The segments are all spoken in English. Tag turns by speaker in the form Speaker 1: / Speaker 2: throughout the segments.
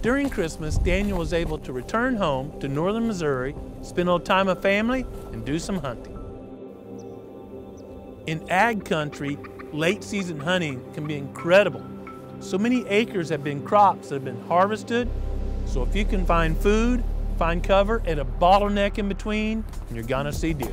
Speaker 1: During Christmas, Daniel was able to return home to northern Missouri, spend a little time with family, and do some hunting. In ag country, late season hunting can be incredible. So many acres have been crops that have been harvested. So if you can find food, find cover, and a bottleneck in between, you're gonna see deer.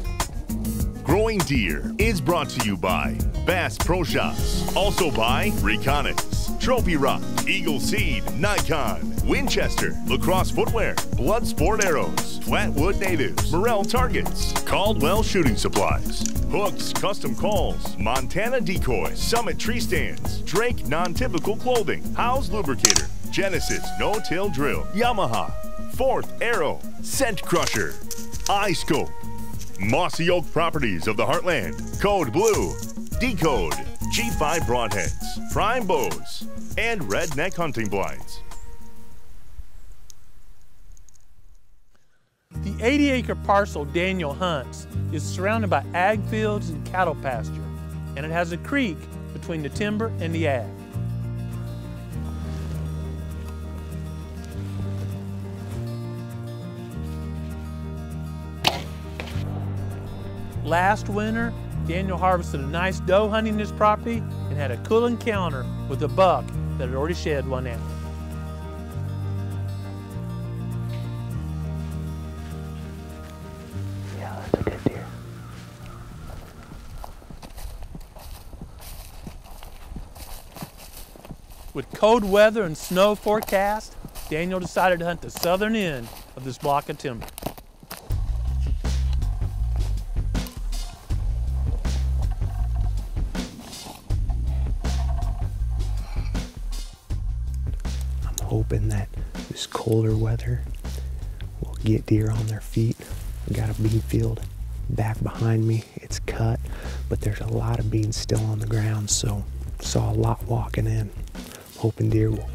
Speaker 2: Growing Deer is brought to you by Bass Pro Shops, also by Reconnaissance, Trophy Rock, Eagle Seed, Nikon, Winchester, LaCrosse Footwear, Bloodsport Arrows, Flatwood Natives, Morrell Targets, Caldwell Shooting Supplies, Hooks Custom Calls, Montana Decoy, Summit Tree Stands, Drake Non-Typical Clothing, House Lubricator, Genesis No-Till Drill, Yamaha, Fourth Arrow, Scent Crusher, iScope, Mossy Oak Properties of the Heartland, Code Blue, Decode, G5 Broadheads, Prime Bows, and Redneck Hunting Blinds.
Speaker 1: The 80 acre parcel Daniel hunts is surrounded by ag fields and cattle pasture, and it has a creek between the timber and the ag. Last winter, Daniel harvested a nice doe hunting his property and had a cool encounter with a buck that had already shed one antler.
Speaker 3: Yeah, that's a good deer.
Speaker 1: With cold weather and snow forecast, Daniel decided to hunt the southern end of this block of timber.
Speaker 3: Hoping that this colder weather will get deer on their feet. We got a bean field back behind me. It's cut, but there's a lot of beans still on the ground, so saw a lot walking in. Hoping deer will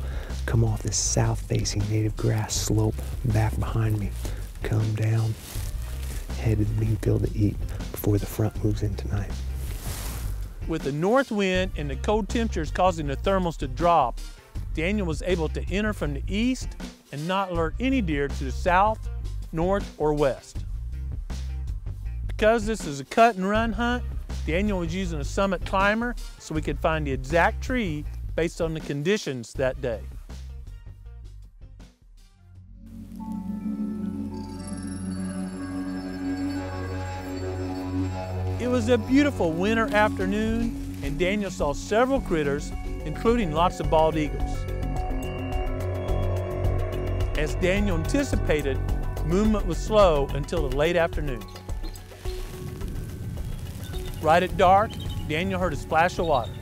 Speaker 3: come off this south-facing native grass slope back behind me, come down, head to the bean field to eat before the front moves in tonight.
Speaker 1: With the north wind and the cold temperatures causing the thermals to drop, Daniel was able to enter from the east and not alert any deer to the south, north, or west. Because this is a cut and run hunt, Daniel was using a summit climber so we could find the exact tree based on the conditions that day. It was a beautiful winter afternoon, and Daniel saw several critters, including lots of bald eagles. As Daniel anticipated, movement was slow until the late afternoon. Right at dark, Daniel heard a splash of water.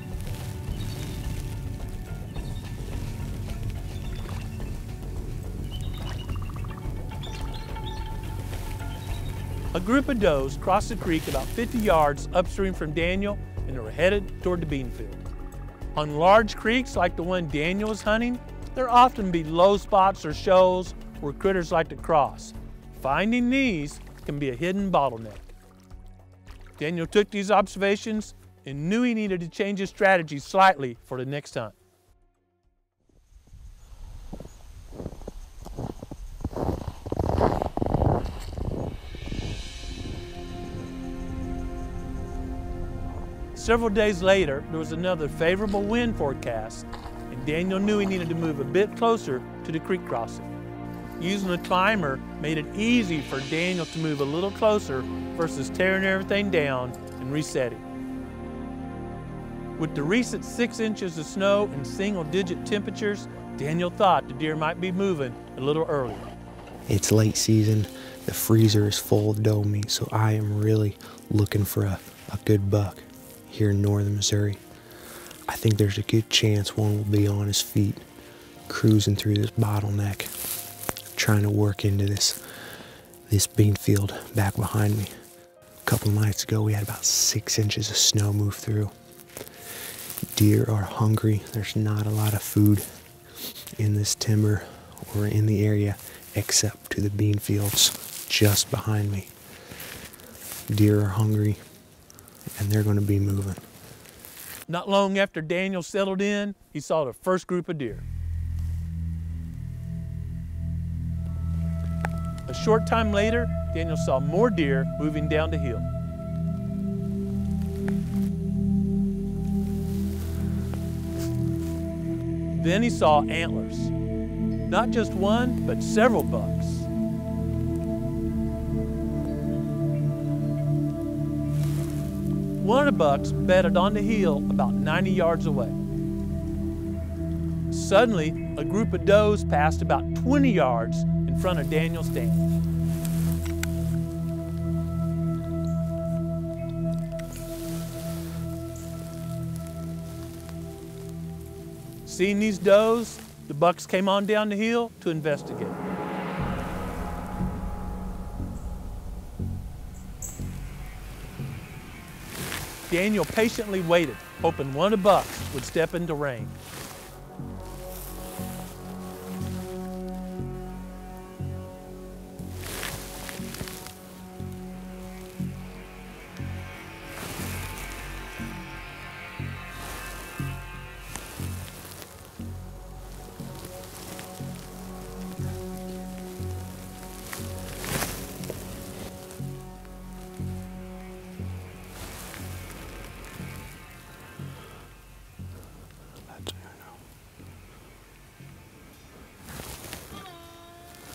Speaker 1: A group of does crossed the creek about 50 yards upstream from Daniel and they were headed toward the bean field. On large creeks like the one Daniel was hunting, there often be low spots or shoals where critters like to cross. Finding these can be a hidden bottleneck. Daniel took these observations and knew he needed to change his strategy slightly for the next hunt. Several days later, there was another favorable wind forecast, and Daniel knew he needed to move a bit closer to the creek crossing. Using a climber made it easy for Daniel to move a little closer versus tearing everything down and resetting. With the recent six inches of snow and single digit temperatures, Daniel thought the deer might be moving a little earlier.
Speaker 3: It's late season. The freezer is full of doe meat, so I am really looking for a, a good buck here in northern Missouri. I think there's a good chance one will be on his feet, cruising through this bottleneck, trying to work into this this bean field back behind me. A couple nights ago, we had about six inches of snow move through. Deer are hungry. There's not a lot of food in this timber or in the area except to the bean fields just behind me. Deer are hungry and they're going to be moving.
Speaker 1: Not long after Daniel settled in, he saw the first group of deer. A short time later, Daniel saw more deer moving down the hill. Then he saw antlers. Not just one, but several bucks. One of the bucks bedded on the hill about 90 yards away. Suddenly, a group of does passed about 20 yards in front of Daniel's stand. Seeing these does, the bucks came on down the hill to investigate. Daniel patiently waited, hoping one of the bucks would step into range.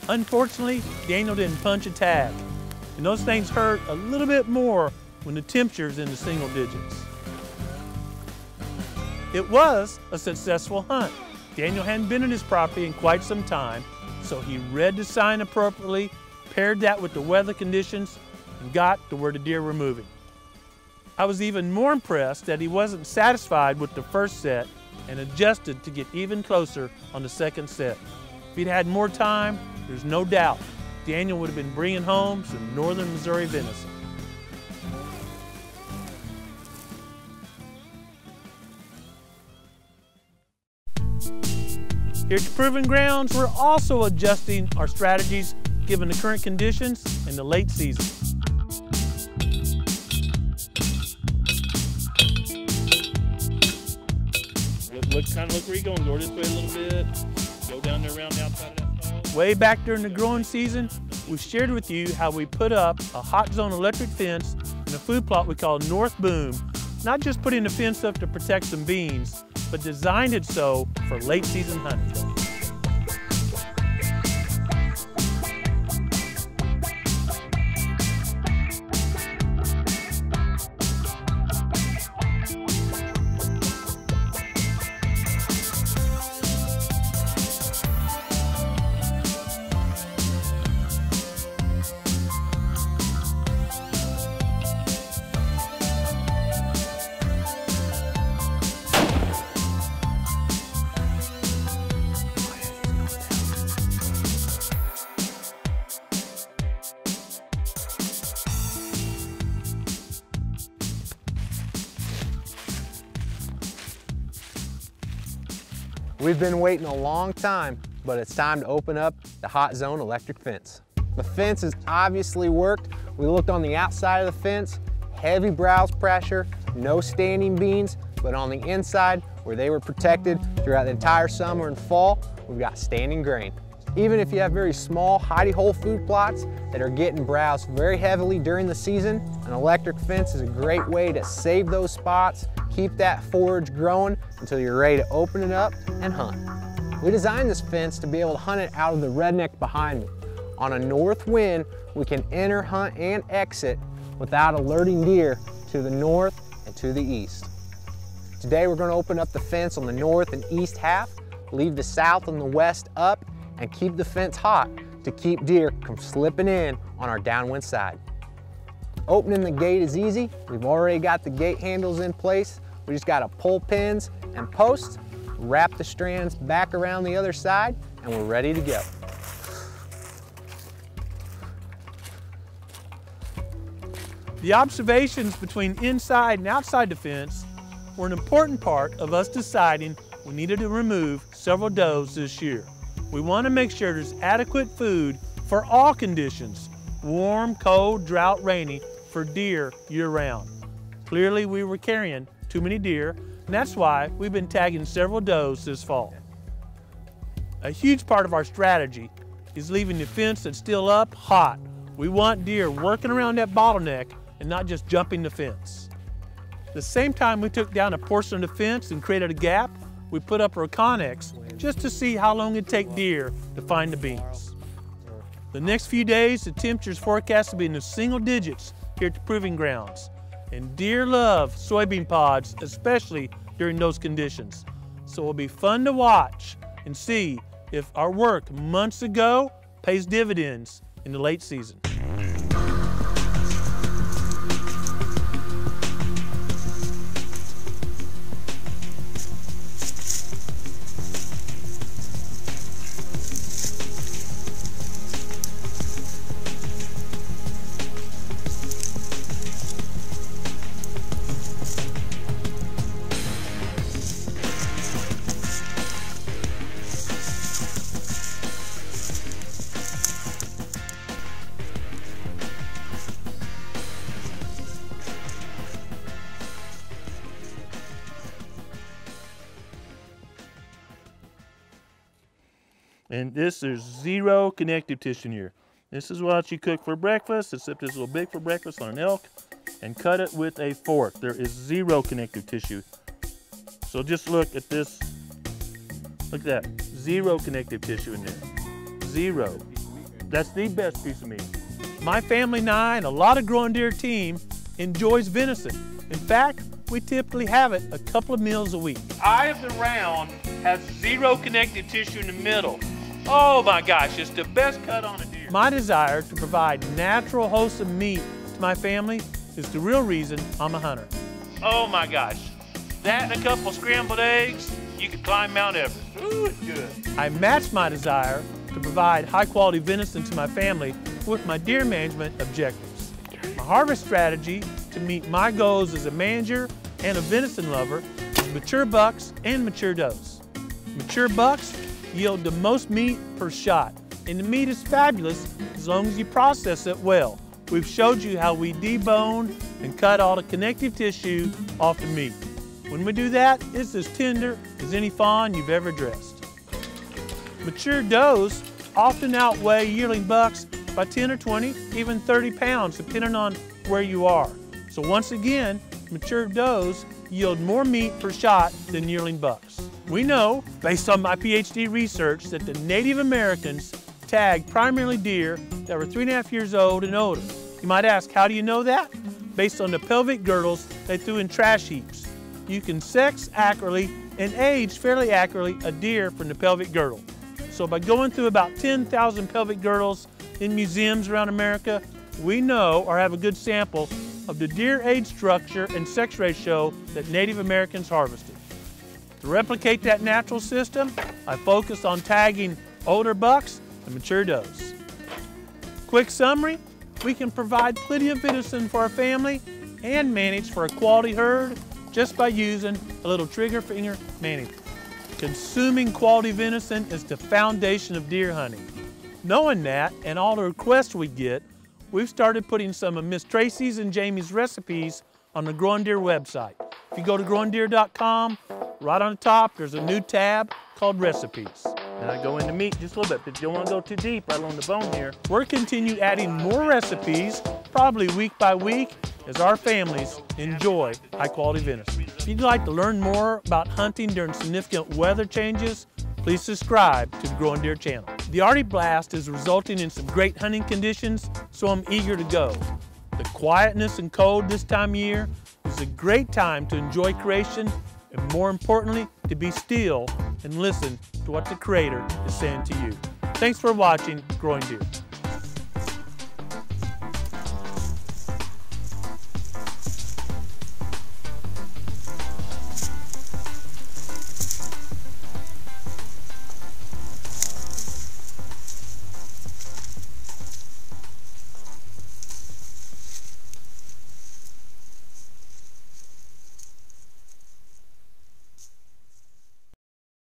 Speaker 1: Unfortunately, Daniel didn't punch a tag, and those things hurt a little bit more when the temperature's in the single digits. It was a successful hunt. Daniel hadn't been in his property in quite some time, so he read the sign appropriately, paired that with the weather conditions, and got to where the deer were moving. I was even more impressed that he wasn't satisfied with the first set and adjusted to get even closer on the second set. If he'd had more time, there's no doubt Daniel would have been bringing home some northern Missouri venison. Here at the Proving Grounds, we're also adjusting our strategies given the current conditions in the late season. Look, look kind of look where you're going. Go this way a little bit. Go down there around the outside. Way back during the growing season, we shared with you how we put up a hot zone electric fence in a food plot we call North Boom. Not just putting the fence up to protect some beans, but designed it so for late season hunting.
Speaker 4: We've been waiting a long time, but it's time to open up the Hot Zone electric fence. The fence has obviously worked. We looked on the outside of the fence, heavy browse pressure, no standing beans, but on the inside, where they were protected throughout the entire summer and fall, we've got standing grain. Even if you have very small hidey hole food plots that are getting browsed very heavily during the season, an electric fence is a great way to save those spots, keep that forage growing until you're ready to open it up and hunt. We designed this fence to be able to hunt it out of the redneck behind me. On a north wind, we can enter, hunt, and exit without alerting deer to the north and to the east. Today we're going to open up the fence on the north and east half, leave the south and the west up, and keep the fence hot to keep deer from slipping in on our downwind side. Opening the gate is easy. We've already got the gate handles in place. We just gotta pull pins and posts, wrap the strands back around the other side, and we're ready to go.
Speaker 1: The observations between inside and outside the fence were an important part of us deciding we needed to remove several does this year. We want to make sure there's adequate food for all conditions, warm, cold, drought, rainy, for deer year round. Clearly we were carrying too many deer, and that's why we've been tagging several does this fall. A huge part of our strategy is leaving the fence that's still up hot. We want deer working around that bottleneck and not just jumping the fence. The same time we took down a portion of the fence and created a gap, we put up Reconyx just to see how long it'd take deer to find the beans. The next few days, the temperature's forecast to be in the single digits here at the proving grounds. And deer love soybean pods, especially during those conditions. So it'll be fun to watch and see if our work months ago pays dividends in the late season. And this, there's zero connective tissue here. This is what you cook for breakfast, except it's a little big for breakfast on an elk, and cut it with a fork. There is zero connective tissue. So just look at this. Look at that. Zero connective tissue in there. Zero. That's the best piece of meat. My family and I and a lot of growing deer team enjoys venison. In fact, we typically have it a couple of meals a week. Eye of the round has zero connective tissue in the middle. Oh my gosh, it's the best cut on a deer. My desire to provide natural, wholesome meat to my family is the real reason I'm a hunter. Oh my gosh, that and a couple scrambled eggs, you could climb Mount Everest. Ooh, it's good. I match my desire to provide high quality venison to my family with my deer management objectives. My harvest strategy to meet my goals as a manager and a venison lover is mature bucks and mature does. Mature bucks yield the most meat per shot. And the meat is fabulous as long as you process it well. We've showed you how we debone and cut all the connective tissue off the meat. When we do that, it's as tender as any fawn you've ever dressed. Mature does often outweigh yearling bucks by 10 or 20, even 30 pounds, depending on where you are. So once again, mature does yield more meat per shot than yearling bucks. We know, based on my PhD research, that the Native Americans tagged primarily deer that were three and a half years old and older. You might ask, how do you know that? Based on the pelvic girdles they threw in trash heaps. You can sex accurately and age fairly accurately a deer from the pelvic girdle. So by going through about 10,000 pelvic girdles in museums around America, we know or have a good sample of the deer age structure and sex ratio that Native Americans harvested. To replicate that natural system, I focused on tagging older bucks and mature does. Quick summary, we can provide plenty of venison for our family and manage for a quality herd just by using a little trigger finger management. Consuming quality venison is the foundation of deer hunting. Knowing that and all the requests we get, we've started putting some of Miss Tracy's and Jamie's recipes on the Growing Deer website. If you go to growingdeer.com, right on the top, there's a new tab called Recipes. And I go into meat just a little bit, but you don't want to go too deep right along the bone here. We're continue adding more recipes, probably week by week, as our families enjoy high quality venison. If you'd like to learn more about hunting during significant weather changes, please subscribe to the Growing Deer channel. The Arctic Blast is resulting in some great hunting conditions, so I'm eager to go. The quietness and cold this time of year is a great time to enjoy creation and more importantly, to be still and listen to what the Creator is saying to you. Thanks for watching Growing Deer.